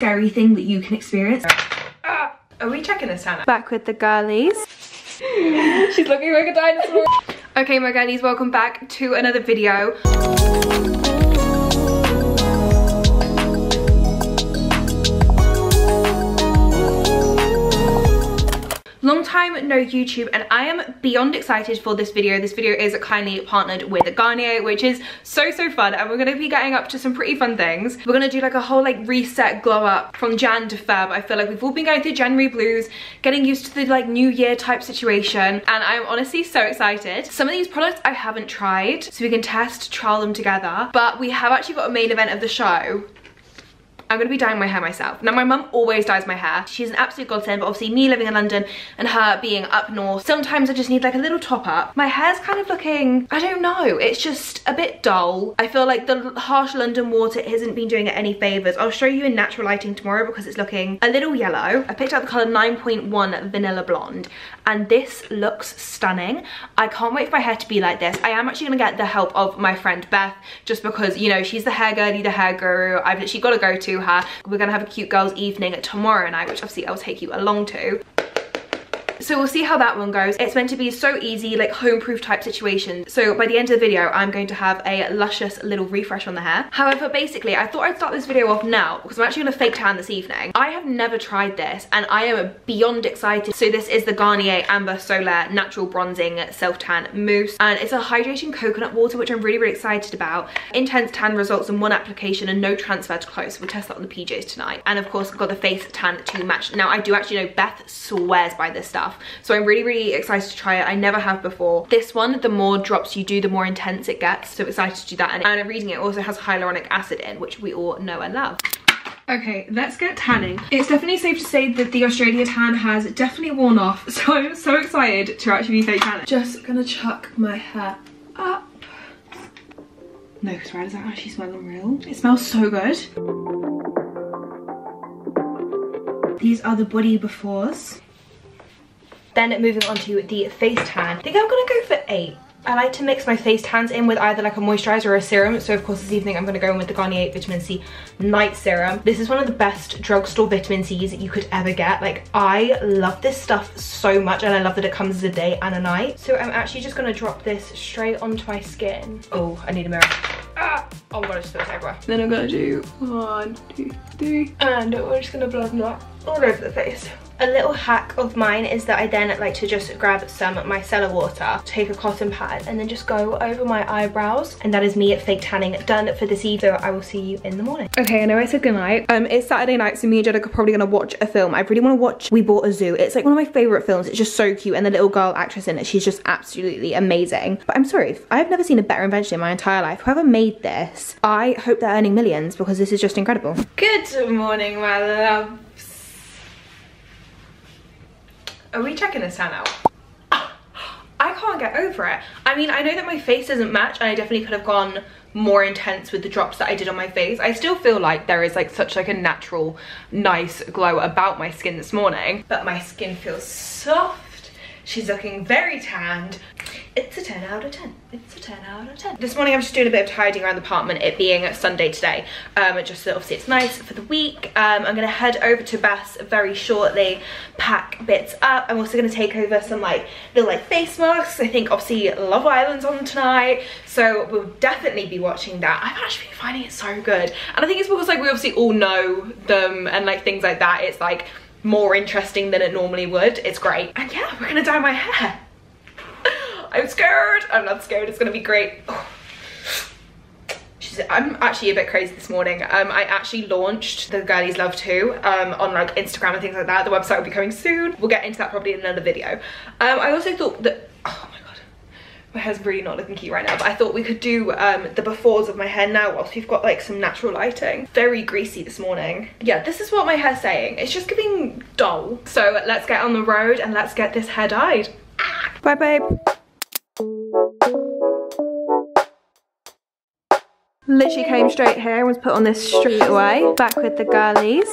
scary thing that you can experience. Uh, are we checking this, Hannah? Back with the girlies. She's looking like a dinosaur. okay, my girlies, welcome back to another video. Long time no YouTube and I am beyond excited for this video. This video is kindly partnered with Garnier which is so so fun and we're going to be getting up to some pretty fun things. We're going to do like a whole like reset glow up from Jan to Feb. I feel like we've all been going through January blues, getting used to the like new year type situation and I'm honestly so excited. Some of these products I haven't tried so we can test, trial them together but we have actually got a main event of the show I'm gonna be dyeing my hair myself. Now my mum always dyes my hair. She's an absolute godsend, but obviously me living in London and her being up north, sometimes I just need like a little top up. My hair's kind of looking, I don't know, it's just a bit dull. I feel like the harsh London water hasn't been doing it any favors. I'll show you in natural lighting tomorrow because it's looking a little yellow. I picked out the color 9.1 Vanilla Blonde and this looks stunning. I can't wait for my hair to be like this. I am actually gonna get the help of my friend Beth just because, you know, she's the hair girlie, the hair guru. I've literally got to go to her. We're gonna have a cute girls evening tomorrow night, which obviously I'll take you along to. So we'll see how that one goes. It's meant to be so easy, like home-proof type situation. So by the end of the video, I'm going to have a luscious little refresh on the hair. However, basically, I thought I'd start this video off now because I'm actually gonna fake tan this evening. I have never tried this and I am beyond excited. So this is the Garnier Ambre Solaire Natural Bronzing Self-Tan Mousse. And it's a hydrating coconut water, which I'm really, really excited about. Intense tan results in one application and no transfer to clothes. We'll test that on the PJs tonight. And of course, I've got the face tan to match. Now, I do actually know Beth swears by this stuff. So I'm really, really excited to try it. I never have before. This one, the more drops you do, the more intense it gets. So excited to do that. And, and reading it also has hyaluronic acid in, which we all know and love. Okay, let's get tanning. It's definitely safe to say that the Australia tan has definitely worn off. So I'm so excited to actually be fake tanning. Just gonna chuck my hair up. No, because does that actually smell unreal? It smells so good. These are the body befores. Then moving on to the face tan. I think I'm gonna go for eight. I like to mix my face tans in with either like a moisturizer or a serum. So of course this evening I'm gonna go in with the Garnier Vitamin C Night Serum. This is one of the best drugstore vitamin C's that you could ever get. Like I love this stuff so much and I love that it comes as a day and a night. So I'm actually just gonna drop this straight onto my skin. Oh, I need a mirror. Ah! Oh my god, it spills everywhere. Then I'm gonna do one, two, three. And we're just gonna blend that all over the face. A little hack of mine is that I then like to just grab some micellar water, take a cotton pad and then just go over my eyebrows. And that is me at fake tanning done for this evening. So I will see you in the morning. Okay, I know I said goodnight. Um, It's Saturday night, so me and Jed are probably gonna watch a film. I really wanna watch We Bought a Zoo. It's like one of my favorite films. It's just so cute. And the little girl actress in it, she's just absolutely amazing. But I'm sorry, I've never seen a better invention in my entire life. Whoever made this, I hope they're earning millions because this is just incredible. Good morning, my love. Are we checking this tan out? I can't get over it. I mean, I know that my face doesn't match and I definitely could have gone more intense with the drops that I did on my face. I still feel like there is like such like a natural, nice glow about my skin this morning. But my skin feels soft She's looking very tanned. It's a 10 out of 10. It's a 10 out of 10. This morning I'm just doing a bit of tidying around the apartment, it being Sunday today. Um, just so obviously it's nice for the week. Um, I'm gonna head over to Beth's very shortly, pack bits up. I'm also gonna take over some like little like face masks. I think obviously Love Island's on tonight, so we'll definitely be watching that. I've actually been finding it so good. And I think it's because like we obviously all know them and like things like that. It's like more interesting than it normally would. It's great. And yeah, we're gonna dye my hair. I'm scared. I'm not scared. It's gonna be great. Oh. I'm actually a bit crazy this morning. Um, I actually launched the Girlies Love Too um, on like Instagram and things like that. The website will be coming soon. We'll get into that probably in another video. Um, I also thought that, oh my my hair's really not looking cute right now but I thought we could do um, the befores of my hair now whilst we've got like some natural lighting very greasy this morning yeah this is what my hair's saying it's just giving dull so let's get on the road and let's get this hair dyed bye babe Literally came straight here and was put on this straight away. Back with the girlies.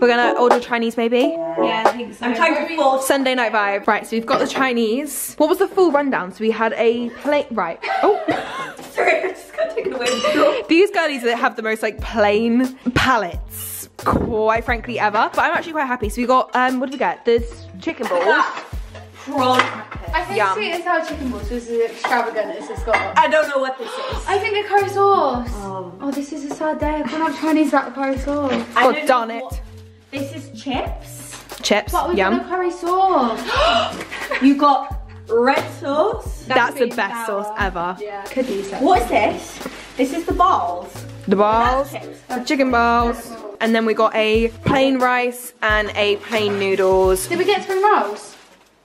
We're gonna order Chinese maybe? Yeah, I think so. I'm trying to full Sunday night vibe. Right, so we've got the Chinese. What was the full rundown? So we had a plate, right. Oh. Sorry, I just got taken away These girlies that have the most like plain palettes quite frankly ever. But I'm actually quite happy. So we got, um, what did we get? There's chicken balls. Prawn I think Yum. sweet and sour chicken balls was as extravagant as it's got. I don't know what this is. I think a curry sauce. Oh. Oh, this is a sad day. I cannot Chinese without the curry sauce. Oh, I God don't darn know it. what- This is chips. Chips, But we yum. got a curry sauce. You got red sauce. That's the best sour. sauce ever. Yeah, could use it. What is this? This is the balls. The balls, the chicken balls, and then we got a plain rice and a plain noodles. Did we get spring rolls?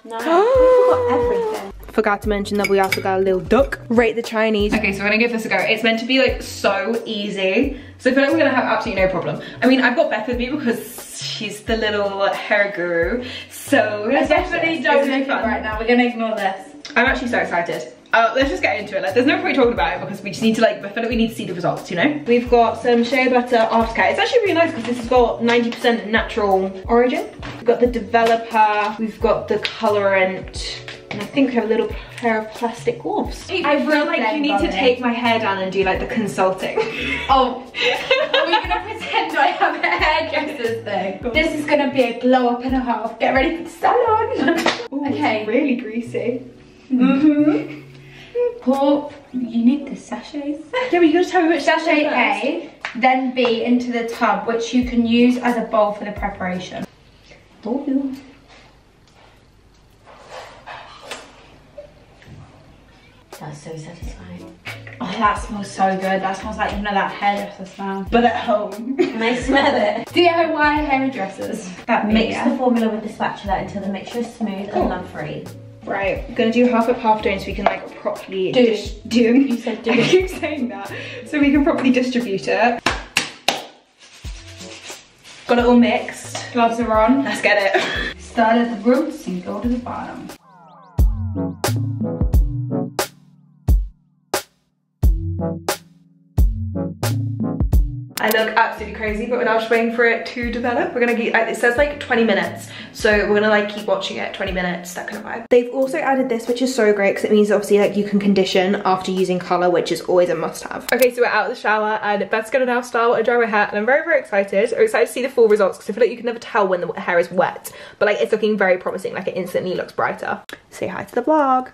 No, we forgot everything. Forgot to mention that we also got a little duck. Rate the Chinese. Okay, so we're gonna give this a go. It's meant to be like so easy. So I feel like we're gonna have absolutely no problem. I mean, I've got Beth with me because she's the little hair guru. So I definitely it's don't gonna be look it fun. right now. We're gonna ignore this. I'm actually so excited. Uh, let's just get into it. Like, there's no point talking about it because we just need to like, I feel like we need to see the results, you know? We've got some shea butter aftercare. It's actually really nice because this has got 90% natural origin. We've got the developer, we've got the colorant, and I think we have a little pair of plastic gloves. I feel like you need to take my hair down and do like the consulting. Oh, are we gonna pretend I have a hairdresser's thing? This is gonna be a glow up and a half. Get ready for the salon. Ooh, Okay. it's really greasy. Mm-hmm. Pour, you need the sachets. Yeah, but you gotta tell me which Sachet. A, then B into the tub, which you can use as a bowl for the preparation. Oh, That's so satisfying. Oh, that smells so good. That smells like, you know, that hairdresser smell. But at home. Can I smell it? DIY hairdressers. That Mix yeah. the formula with the spatula until the mixture is smooth Cool. and oh. lump-free. Right, I'm gonna do half up, half down so we can like properly Do. dis- do. You said do. I keep saying that. So we can properly distribute it. Got it all mixed. Gloves are on. Let's get it. Start at the roots and go to the bottom. I look absolutely crazy, but we're now just waiting for it to develop. We're gonna keep, uh, it says like 20 minutes. So we're gonna like keep watching it, 20 minutes, that kind of vibe. They've also added this, which is so great because it means obviously like you can condition after using color, which is always a must have. Okay, so we're out of the shower and Beth's gonna now style and dry my hair and I'm very, very excited. I'm excited to see the full results because I feel like you can never tell when the hair is wet, but like it's looking very promising, like it instantly looks brighter. Say hi to the vlog.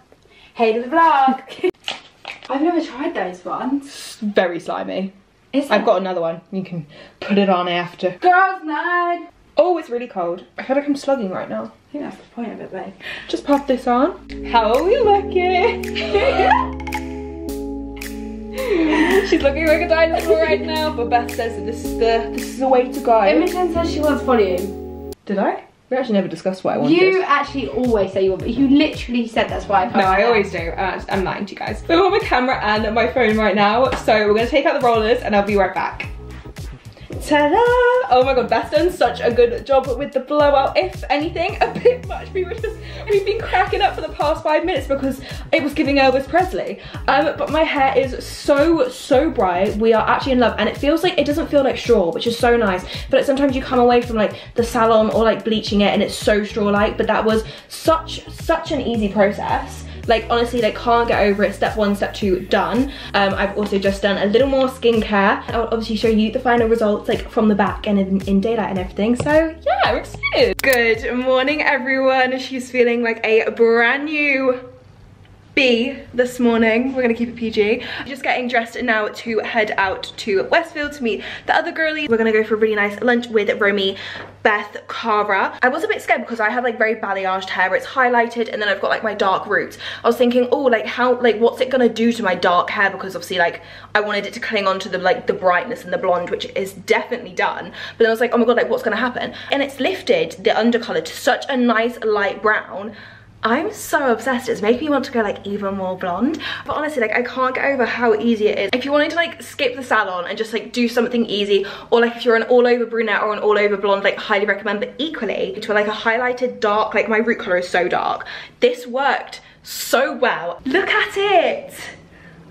Hey to the vlog. I've never tried those ones. Very slimy. Is I've got another one. You can put it on after. girls' night. Oh, it's really cold. I feel like I'm slugging right now. I think that's the point of it, babe. Just pop this on. How are we looking? She's looking like a dinosaur right now, but Beth says that this is the this is the way to go. Imogen says she wants volume. Did I? We actually never discussed what I wanted. You actually always say you want, you literally said that's why I. No, I always do. Uh, I'm lying to you guys. I'm on my camera and my phone right now, so we're gonna take out the rollers and I'll be right back. Ta-da! Oh my god, Beth's done such a good job with the blowout. If anything, a bit much. We were just, we've been cracking up for the past five minutes because it was giving Elvis Presley. Um, but my hair is so, so bright. We are actually in love and it feels like, it doesn't feel like straw, which is so nice. But sometimes you come away from like the salon or like bleaching it and it's so straw-like, but that was such, such an easy process like honestly like can't get over it. Step one step two done. Um i've also just done a little more skincare. I'll obviously show you the final results like from the back and in, in daylight and everything. So yeah i'm excited. Good morning everyone. She's feeling like a brand new This morning. We're gonna keep it PG. Just getting dressed now to head out to Westfield to meet the other girlies. We're gonna go for a really nice lunch with Romy, Beth, Cara. I was a bit scared because I have like very balayaged hair. It's highlighted and then I've got like my dark roots. I was thinking, oh, like how, like what's it gonna do to my dark hair? Because obviously like I wanted it to cling on to the like the brightness and the blonde, which is definitely done. But then I was like, oh my God, like what's gonna happen? And it's lifted the undercolor to such a nice light brown. I'm so obsessed. It's making me want to go like even more blonde. But honestly, like I can't get over how easy it is. If you're wanting to like skip the salon and just like do something easy, or like if you're an all over brunette or an all over blonde, like highly recommend. But equally, to like a highlighted dark, like my root color is so dark. This worked so well. Look at it.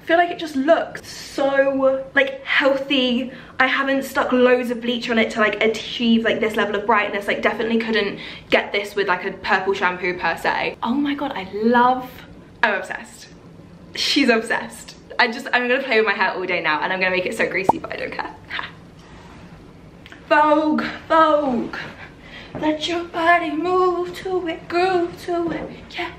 Feel like it just looks so like healthy. I haven't stuck loads of bleach on it to like achieve like this level of brightness. Like definitely couldn't get this with like a purple shampoo per se. Oh my god, I love, I'm obsessed. She's obsessed. I just, I'm gonna play with my hair all day now and I'm gonna make it so greasy, but I don't care. Ha. Vogue, Vogue. Let your body move to it, groove to it, yeah.